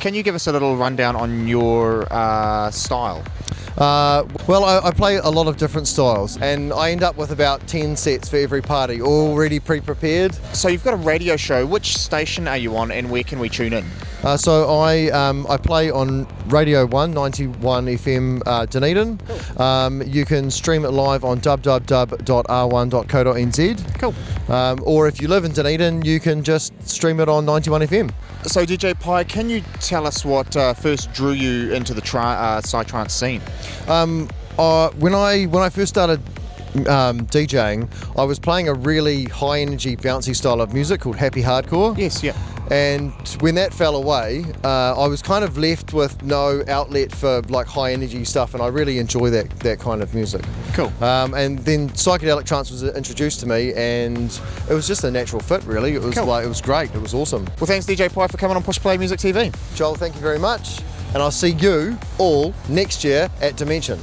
Can you give us a little rundown on your uh, style? Uh, well, I, I, play a lot of different styles, and I end up with about 10 sets for every party, already pre prepared. So, you've got a radio show. Which station are you on, and where can we tune in? Uh, so, I um, I play on Radio 1, 91 FM uh, Dunedin. Cool. Um, you can stream it live on www.r1.co.nz. Cool. Um, or if you live in Dunedin, you can just stream it on 91 FM. So, DJ Pie, can you tell us what uh, first drew you into the tri- uh, psytrance scene? Um, uh, when I when I first started um, DJing, I was playing a really high energy, bouncy style of music called happy hardcore. Yes, yeah. And when that fell away, uh, I was kind of left with no outlet for like high energy stuff, and I really enjoy that that kind of music. Cool. Um, and then psychedelic trance was introduced to me, and it was just a natural fit. Really, it was cool. like it was great. It was awesome. Well, thanks DJ Pie for coming on Push Play Music TV. Joel, thank you very much, and I'll see you all next year at Dimension.